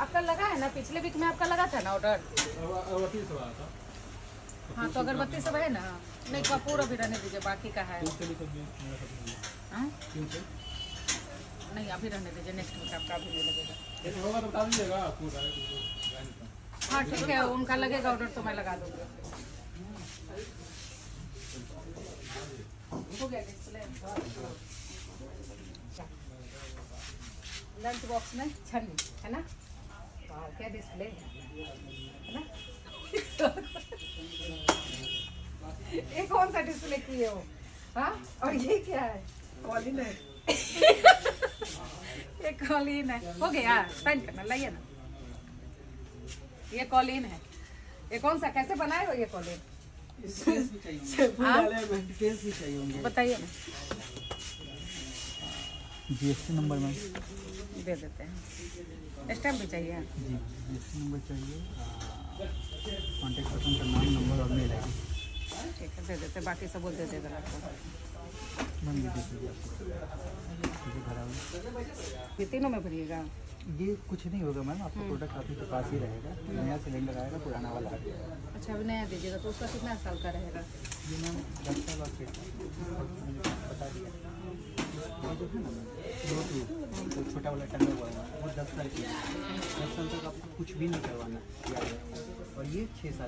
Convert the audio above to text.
आपका लगा है ना? पिछले वीक में आपका लगा था ना ऑर्डर हाँ तो अगरबत्ती सब है ना? नहीं कपूर अभी रहने दीजिए, बाकी का है। हाँ? नहीं अभी रहने दीजिए नेक्स्ट वीक आपका अभी नहीं लगेगा। तो हाँ ठीक है, उनका लगेगा ऑर्डर तो मैं लगा दूँगी। हो लंच बॉक्स में छन्नी, है ना? क्या डिस्प्ले है? ना? ये कौन सा डिस्प्ले किए हो? हाँ? और ये क्या है? कॉलिन है। ये कॉलिन है। हो गया साइन करना लाइए ना। ये कॉलिन है। ये कौन सा कैसे बनाए हो ये कॉलिन? हाँ? डिटेल्स भी चाहिए बताइए ना। जीएसटी नंबर मैम दे देते हैं। स्टैम्प भी चाहिए जी जीएसटी नंबर चाहिए कॉन्टैक्ट पर्सन का नाम नंबर और मेल आई ठीक है दे देते हैं, बाकी सब वो दे देगा आपको। ये आपको। तीनों में भरिएगा। ये कुछ नहीं होगा मैम आपका प्रोडक्ट आपके के पास ही रहेगा। नया सिलेंडर आएगा पुराना वाला आ जाएगा। अच्छा अभी नया दीजिएगा तो उसका कितना साल का रहेगा? ये मैम दस साल और बता दिया ये जो है ना छोटा वाला टंगा हुआ है वो दस साल की दस साल तक आपको कुछ भी नहीं करवाना। और ये छः साल